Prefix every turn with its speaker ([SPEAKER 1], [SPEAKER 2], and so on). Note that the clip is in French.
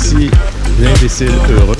[SPEAKER 1] Merci, bien baissé le peu heureux.